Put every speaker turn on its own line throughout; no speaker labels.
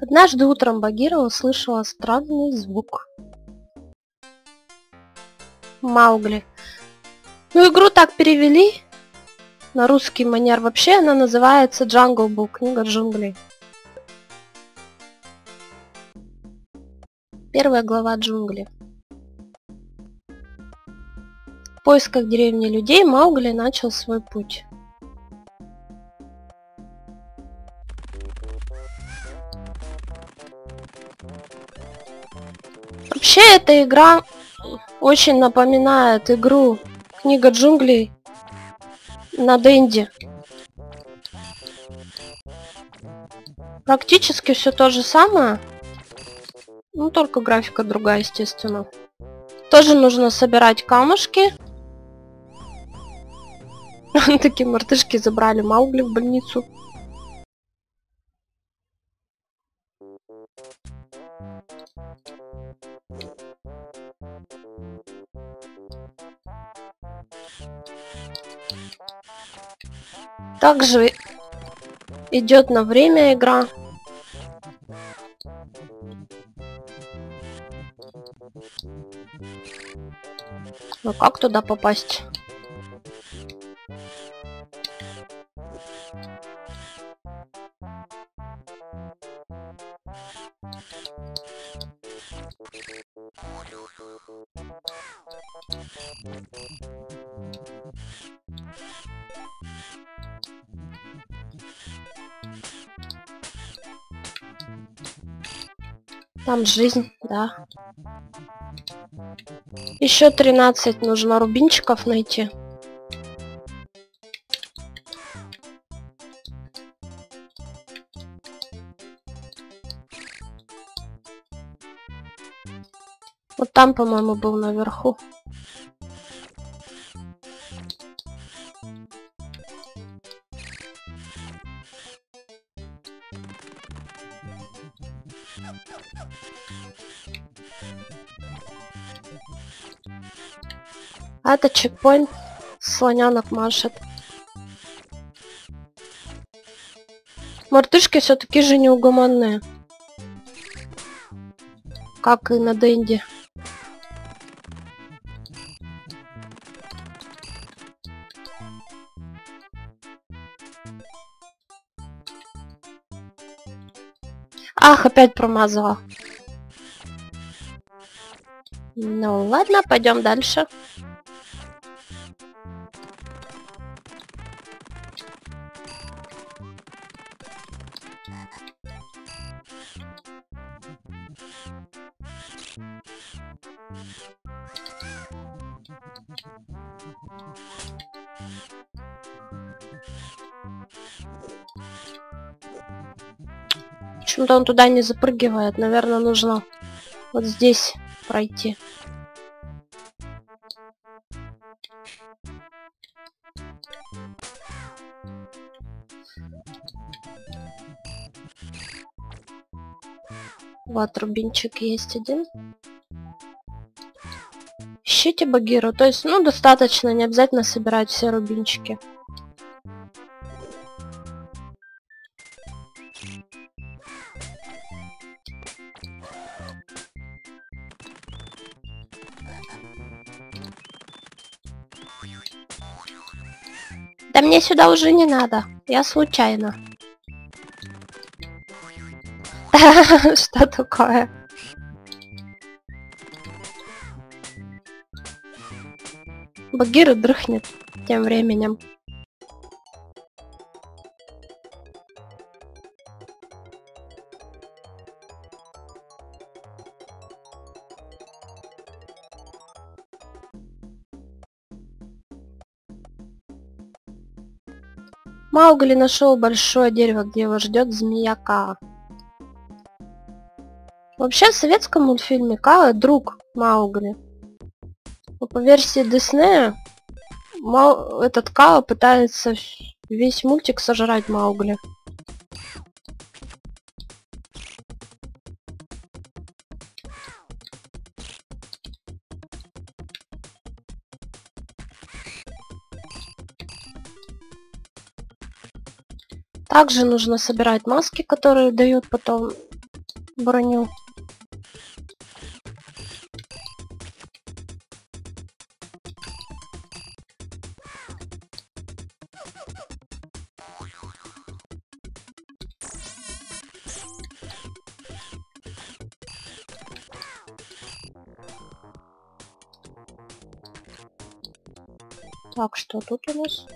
Однажды утром Багира услышала странный звук. Маугли. Ну, игру так перевели на русский манер. Вообще она называется Jungle Book, книга джунглей. Первая глава джунглей. В поисках деревни людей Маугли начал свой путь. Вообще эта игра очень напоминает игру Книга джунглей на Дэнди. Практически все то же самое. Ну, только графика другая, естественно. Тоже нужно собирать камушки. Такие мартышки забрали Маугли в больницу. Также идет на время игра. Но как туда попасть? Там жизнь, да. Еще 13 нужно рубинчиков найти. Вот там, по-моему, был наверху. Это чекпоинт. Слонянок машет. Мартышки все таки же неугомонные. Как и на Дэнди. Ах, опять промазала. Ну ладно, пойдем дальше. Почему-то он туда не запрыгивает. Наверное, нужно вот здесь пройти. Вот рубинчик есть один. Ищите Багиру. То есть, ну, достаточно, не обязательно собирать все рубинчики. Да мне сюда уже не надо. Я случайно. Что такое? Багира дрыхнет тем временем. Маугли нашел большое дерево, где его ждет змея Ка. Вообще в советском мультфильме Ка друг Маугли. Но по версии Диснея Мау... этот Као пытается весь мультик сожрать Маугли. Также нужно собирать маски, которые дают потом броню. Так, что тут у нас?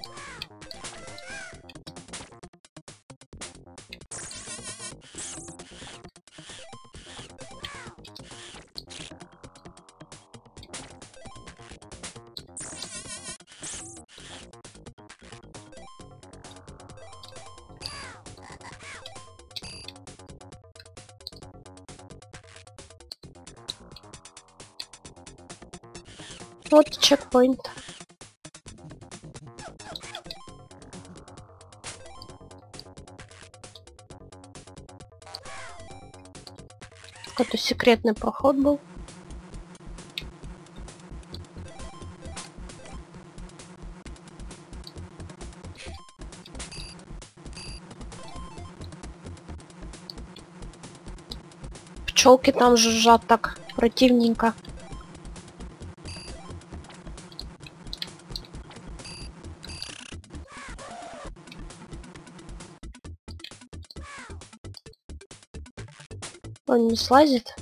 Вот чекпоинт. Какой-то секретный проход был. Пчелки там жужжат так противненько. Он не слазит.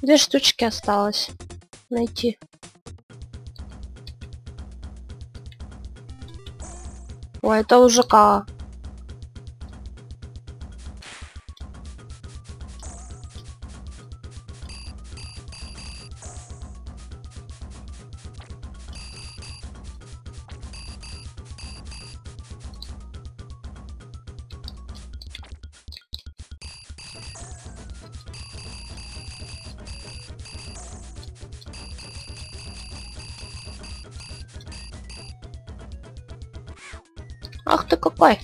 Две штучки осталось найти. Ой, это уже ка. Ах ты какой!